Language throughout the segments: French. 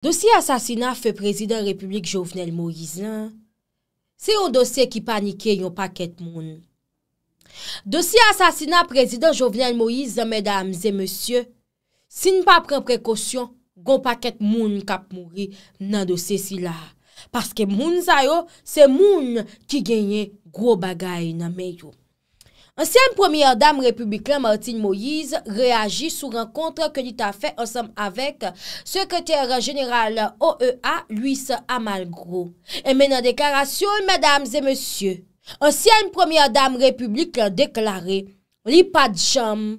Dosye asasina fe prezident Republik Jovenel Moïse lan, se yon dosye ki panike yon paket moun. Dosye asasina prezident Jovenel Moïse, mesdames et messieurs. Si sin pa pren prekosyon, gon paket moun kap mouri nan dosye si la. Paske moun zayo, se moun ki genye gro bagay nan meyo. Ansyen premier dame republikan Martine Moïse reagi sou renkontre ke li ta fe ansam avek sekreter general OEA Luis Amalgro. E men an deklarasyon, mesdames et messieurs, ansyen premier dame republikan deklare li pa djam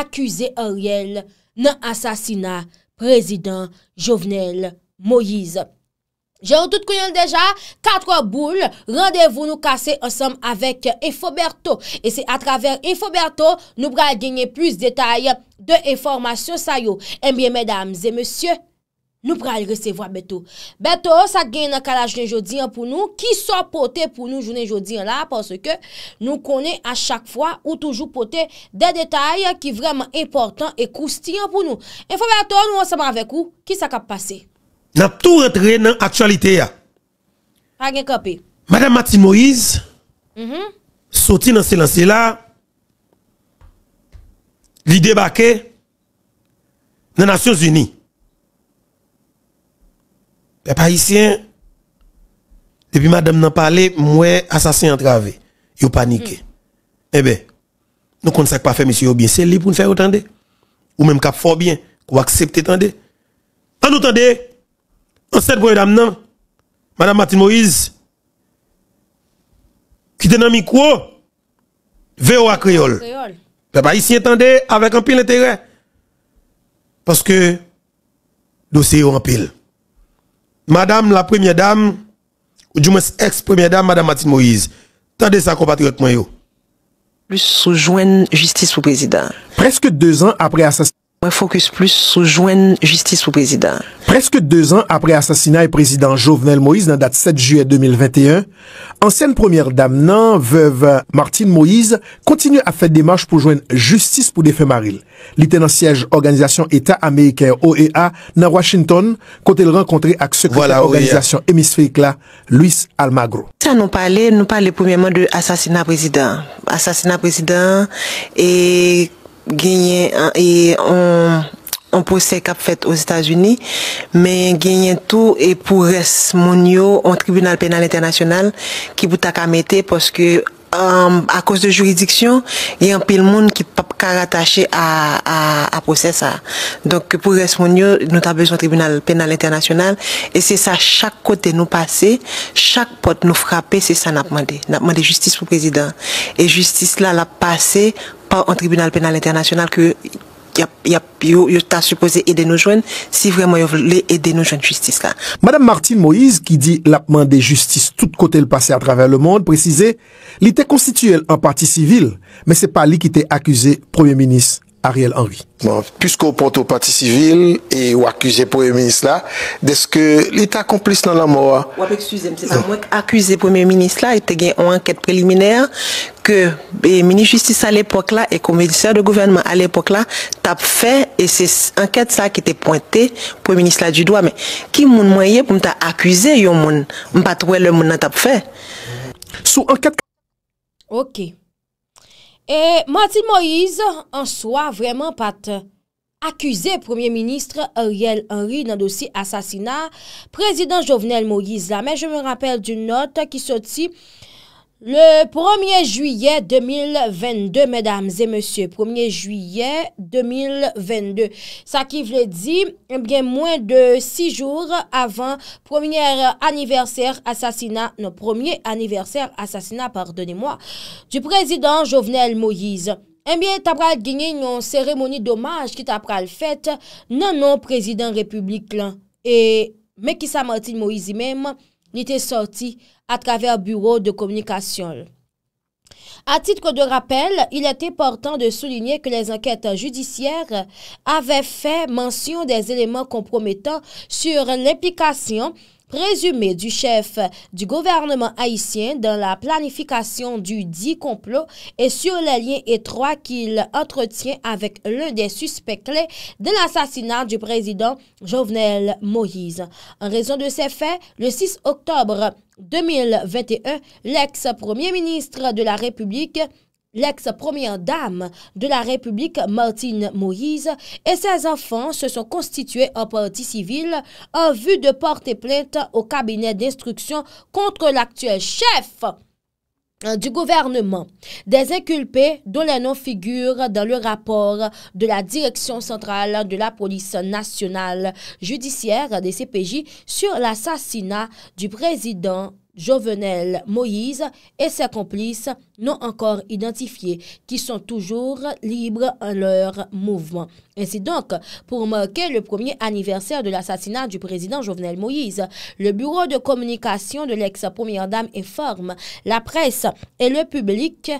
akuse Ariel nan asasina prezident Jovenel Moïse. Jean tout kouyel deja, 4 boule, rendez-vous nous casser ensemble avec Infoberto. Et c'est à travers Infoberto, nous pourrons gagner plus de détails de informations ça yo. Eh bien, mesdames et messieurs, nous pourrons recevoir bientôt. Bientôt, ça gagne dans la journée aujourd'hui pour nous, qui soit porté pour nous journée aujourd'hui là, parce que nous connaissons à chaque fois ou toujours porter des détails qui sont vraiment importants et croustillants pour nous. Infoberto, nous ensemble avec vous, qui ça cap passé? N'a tout rentré dans l'actualité. Pas de copie. Madame Martine Moïse, Mm sorti dans ce lancé là, il débarqué dans les Nations Unies. Les haïtiens, depuis madame n'a parlé, moi, assassin entravé. Ils paniqué. Eh bien, nous ne savons pas faire, monsieur, bien. C'est libre pour nous faire autant de. Ou même cap fort bien, ou accepter tant de. En nous en cette dame nan, Madame Martine Moïse, qui était dans le micro, VOA Créole. Créole. Peuple ici entendait avec un pile intérêt. Parce que, dossier en pile. Madame la première dame, ou du moins ex-première dame, Madame Martine Moïse, tendez ça compatriote moi yo. Plus sous justice au président. Presque deux ans après assassinat. Moi, focus plus sous joindre justice au président. Presque deux ans après assassinat du président Jovenel Moïse dans date 7 juillet 2021, ancienne première dame nan, veuve Martine Moïse, continue à faire démarche pour joindre justice pour défunt Maril. Lieutenant siège organisation État américain OEA dans Washington, côté le rencontrer avec secrétaire Voilà, OEA. organisation hémisphérique là, Luis Almagro. Ça nous parlait, nous parlait premièrement de assassinat président. Assassinat président et gagné et on on procès qu'a fait aux États-Unis, mais gagné tout et pour reste mon yo en tribunal pénal international qui pour ta mettre parce que euh, à cause de juridiction, il y a un pile monde qui pas qu'à rattacher à, à, à procès ça. Donc pour reste mon yo, avons besoin de tribunal pénal international et c'est ça chaque côté nous passer, chaque porte nous frapper, c'est ça n'a demandé. N'a demandé justice pour le président et justice là l'a passé par un tribunal pénal international que a, a, yo, t'a supposé aider nous joindre si vraiment yo voulait aider nous joindre justice là. Madame Martine Moïse, qui dit l'appement des justice tout côté le passé à travers le monde, précisait, il était constitué en partie civile, mais c'est pas lui qui était accusé Premier ministre Ariel Henry. Bon, puisqu'on porte au parti civil et ou accusé Premier ministre là, est-ce que l'État complice dans la mort? Excusez-moi, c'est pas moi accusé Premier ministre là, il était gagné une enquête préliminaire que eh, le ministre justice à l'époque là et commissaire de gouvernement à l'époque là tape fait et c'est enquête ça qui était pointée pour le ministre là du doigt mais qui moun moyen pour t'a accuser yon moun? M trouver le moun nan tape fait. Sous enquête. OK. E Martin Moïse an soa vreman pat... Akuse Premier Ministre Ariel Henry nan dosi asasina, Prezident Jovenel Moïse la, men je me rappel d'une note ki soti Le 1er juillet 2022, mesdames et messieurs, 1er juillet 2022, sa ki vle di, bien moins de 6 jours avant premier anniversaire assassinat, non, premier anniversaire assassinat, pardonnez-moi, du président Jovenel Moïse. Eh bien, Enbyen, tabral genyen yon cérémonie d'hommage ki tabral fèt nan non président république, lan. Et, mais qui sa Martin Moïse mèm, même, n'était sorti à travers bureau de communication. À titre de rappel, il est important de souligner que les enquêtes judiciaires avaient fait mention des éléments compromettants sur l'implication présumé du chef du gouvernement haïtien dans la planification du dit complot et sur les liens étroits qu'il entretient avec l'un des suspects clés de l'assassinat du président Jovenel Moïse. En raison de ces faits, le 6 octobre 2021, l'ex-premier ministre de la République L'ex-première dame de la République, Martine Moïse, et ses enfants se sont constitués en partie civile en vue de porter plainte au cabinet d'instruction contre l'actuel chef du gouvernement. Des inculpés dont les noms figurent dans le rapport de la Direction centrale de la police nationale judiciaire des CPJ sur l'assassinat du président Jovenel Moïse et ses complices non encore identifiés qui sont toujours libres en leur mouvement. Ainsi donc, pour marquer le premier anniversaire de l'assassinat du président Jovenel Moïse, le bureau de communication de l'ex-première dame informe la presse et le public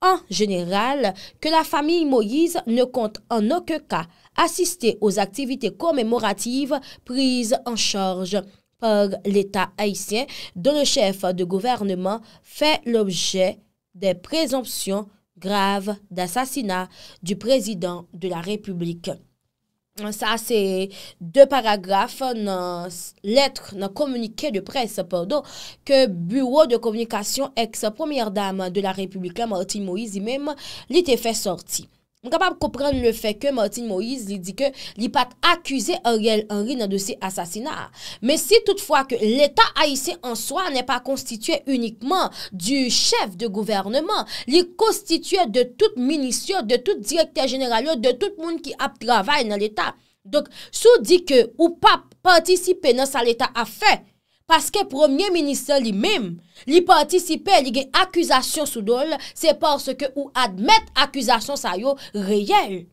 en général que la famille Moïse ne compte en aucun cas assister aux activités commémoratives prises en charge par l'État haïtien dont le chef de gouvernement fait l'objet des présomptions graves d'assassinat du président de la République. Sa se de paragraf nan letre, nan komunike de pres, pardon, ke bureau de komunikasyon ex-premier dame de la republikan Martin Moïse imem li te fe sorti. M kapap kopren le fe ke Martin Moïse li di ke li pat akuse Ariel Henry nan dosye asasina. Men si toutfwa ke l'Etat haïsien an soa ne pa konstituye unikman du chef de gouvernement, li konstituye de tout minisyon, de tout direkter generalyo, de tout moun ki ap travay nan l'Etat. Dok sou di ke ou pa partisipe nan sa l'Etat a fey, Paske premier minister li mem, li partisipe li gen akuzasyon sou dol, se porske ou admet akuzasyon sa yo reyel.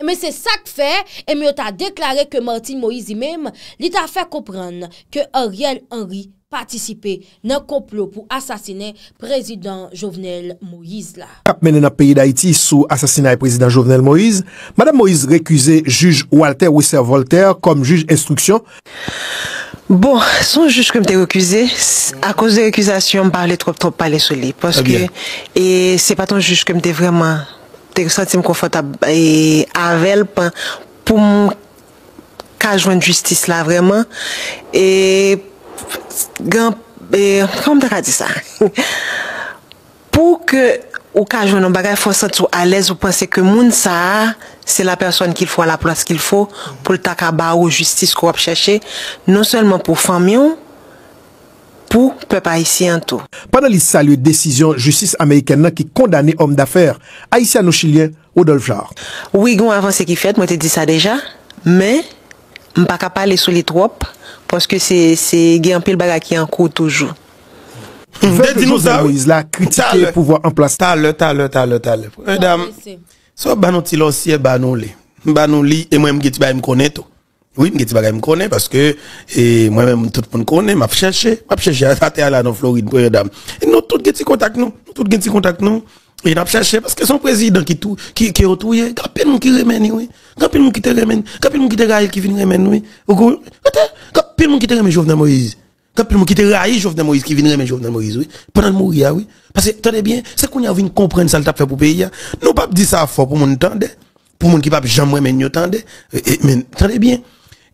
Men se sak fe, e mi yo ta deklare ke Martin Moïse li mem, li ta fe kopran ke Ariel Henry patisipe nan komplo pou asasine prezident Jovenel Moïse la. Kap menen nan peyi d'Haïti sou asasina e prezident Jovenel Moïse, Madame Moïse rekuse juj Walter Wisser-Volter kom juj instruksyon. Bon, son juj kem te rekuse, a kouz de rekuzasyon, parle trop trop pale sou li. Poske, e se pa ton juj kem te vreman, te sentim konfotab e avel pou m ka jwen justice la vreman. E... gen, eh, kom te ka di sa? Pou ke ou ka joun an bagay fosan tou alez ou pense ke moun sa, se la person ki l fwa la plas ki l fwo, pou l tak a ba ou justice ko wap chèche, non selman pou famyon, pou pep Haitien tou. Panan li salye desisyon justice Ameriken nan ki kondane om dafer, Haitien ou Chilien, Rodolphe Jarre. Oui, goun avanse ki fèt, mwen te di sa deja, men... je ne pas parler sur les trop parce que c'est c'est un peu le qui en cours toujours. Veuve José Moïse la critiquer pouvoir en place. T'as le, t'as le, t'as le, t'as le. Madame, So banon ti losye banon li. Banon li e mwen mgeti bagay mkone to. Oui, mgeti bagay mkone parce que e mwen mwen tout moun kone, map chèche, map chèche ate ala nan Floride pou dam. E nou tout geti kontak nou, tout geti kontak nou. E nap chèche parce que son président qui tou qui qui otouye, kapel moun ki remeni oui. Kapel moun ki te remeni, kapel moun ki te raïl qui vinn remeni oui. Ou kapel moun ki te remeni Jovenel Moïse. Kapel moun ki te raïl Jovenel Moïse qui vinn remeni Jovenel Moïse oui. Pendant mourir oui. Parce que, tenez bien, c'est qu'on y a vu comprendre ça le fait pour pays. Nous pas dire ça fort pour mon entendre. Pour mon qui pas jamais mais entendre. Mais, tenez bien.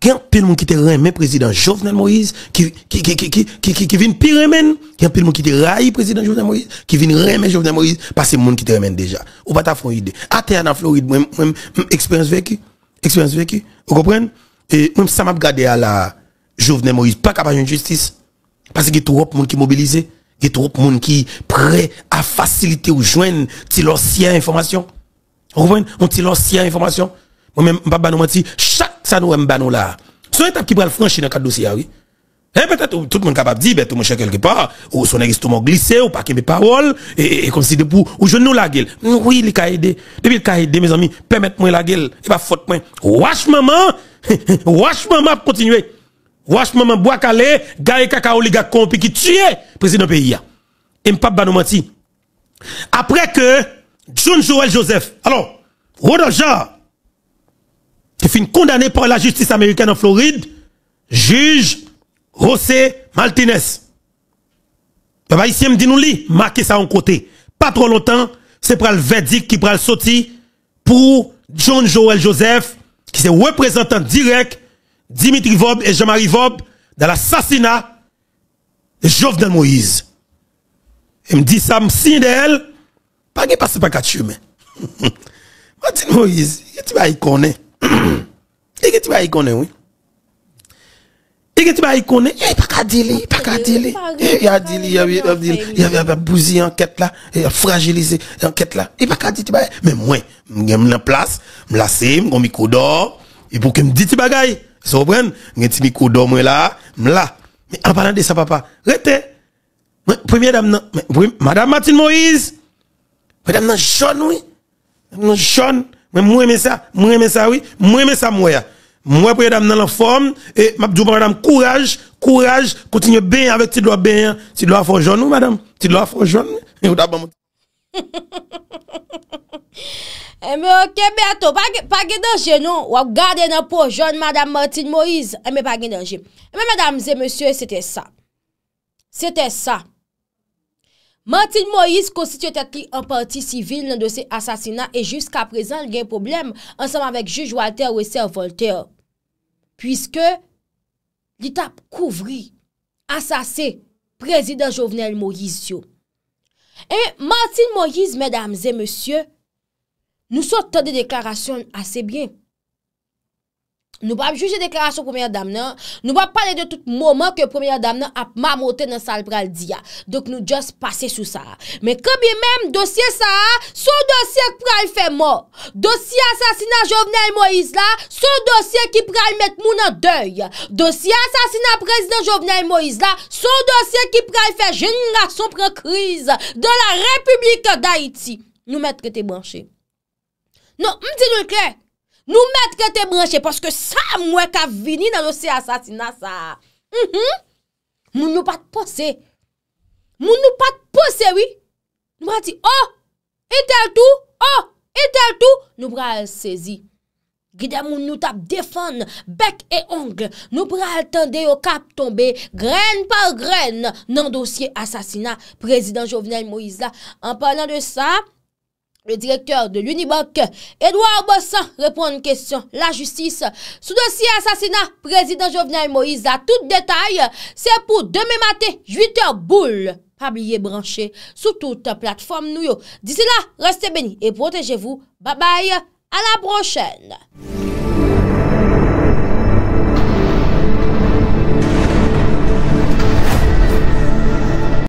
Qu'il y a monde qui te remet président Jovenel Moïse, qui, qui, qui, qui, qui, qui, qui vient pire remen, qui y a un monde qui raille président Jovenel Moïse, qui vient remettre Jovenel Moïse, parce que c'est monde qui remet déjà. Ou pas ta idée. À terre en Floride, moi, expérience vécue. Expérience vécue. Vous comprenez? Et même ça m'a regardé à la Jovenel Moïse, pas capable de justice. Parce qu'il y a trop de monde qui mobilisé. Il y a trop de monde qui prêt à faciliter ou joindre l'ancien information. Vous comprenez? On l'ancien information. Moi-même, je ne pas chaque ça nous aime banon là. Son étape qui va le franchir dans le dossier, oui. Et eh, peut-être tout le monde capable de dire, ben, tout mon cher quelque part, ou son estomac glissé, ou pas qu'il mes paroles, et, comme si de pour, ou je nous la gueule. Oui, il a aidé. Depuis il a aidé, mes amis, permettez-moi la gueule, et pas faute moi. Wash maman, wash maman, continuer. Wash maman bois calé, gaye cacao les gars compi qui tue président pays Et m'pa pas nous. Après que John Joel Joseph, alors Rodolphe qui fin condamné par la justice américaine en Floride, juge José Martinez. Papa ici me dit nous li, marquez ça en côté. Pas trop longtemps, c'est pour le verdict qui le sorti pour John Joel Joseph, qui est représentant direct Dimitri Vob et Jean-Marie Vob dans l'assassinat de Jovenel Moïse. Il me dit ça, me signe d'elle, pas que passe pas quatre chemins. Martin Moïse, tu vas y connaître. Et tu vas y connaître, oui. Et que tu vas y connaître, il pas qu'à dire, il pas qu'à dire. Il a dit, il a dit, il a bousillé enquête là, il a fragilisé enquête là. Il pas qu'à dire, mais moi, je suis en place, je suis là, je micro d'or, et pour que me dise, bagay, vous comprenez? Je suis micro d'or, moi là, je là. Mais en parlant de ça, papa, rete, première dame, madame Martine Moïse, madame nan jaune, oui, nan Mwen mwen mè sa, mwen mè sa wè, mwen mè sa mwen ya. Mwen pou yadam nan la forme, e map djou bon, madame kouraj, kouraj, kontinye ben avèk ti doa ben, ti doa fon joun ou madame, ti doa fon joun, yon daban mwen. Eme ok Beto, pa gen danje nou, wap gade nan pou joun Madame Martine Moïse, eme pa gen danje. Eme madame zè, monsye, sète sa. Sète sa. Mathilde Moïse konstitue tet li an parti sivil nan dosye asasina e jiska prezan li gen problem ansam avek juj Walter Wessel Voltaire. Puiske li tap kouvri asase prezident Jovenel Moïse yo. E Mathilde Moïse, medamze, monsye, nou sot te de deklarasyon ase bien. Nou pa ap juje deklarasyon Premier Dame nan, nou pa ap pale de tout mouman ke Premier Dame nan ap mamote nan sal pral diya. Dok nou just pase sou sa. Men kebye menm dosye sa, son dosye pral fe mor. Dosye asasina Jovenel Moïse la, son dosye ki pral met moun an deuy. Dosye asasina Prezident Jovenel Moïse la, son dosye ki pral fe jenerasyon pran kriz dan la Republik d'Haïti. Nou mette ke te branche. Non, mdi nou kler. Nou met ke te branche, paske sa mwen ka vini nan dosye asasina sa. Mm -hmm. Moun nou pat pose. Moun nou pat pose, oui. Nou bra di, oh, etel tou, oh, etel tou. Nou bra sezi. Gide moun nou tap defan, bek e ongle, nou pral tende yo kap tombe, gren par gren nan dosye asasina prezident Jovenel Moïse la. An palan de sa, le directeur de l'Unibank, Edouard Bossan, répond à une question. La justice, sous dossier assassinat, président Jovenel Moïse, à tout détail, c'est pour demain matin, 8h boule. Pas oublier branché sous toute plateforme nous. D'ici là, restez bénis et protégez-vous. Bye bye, à la prochaine.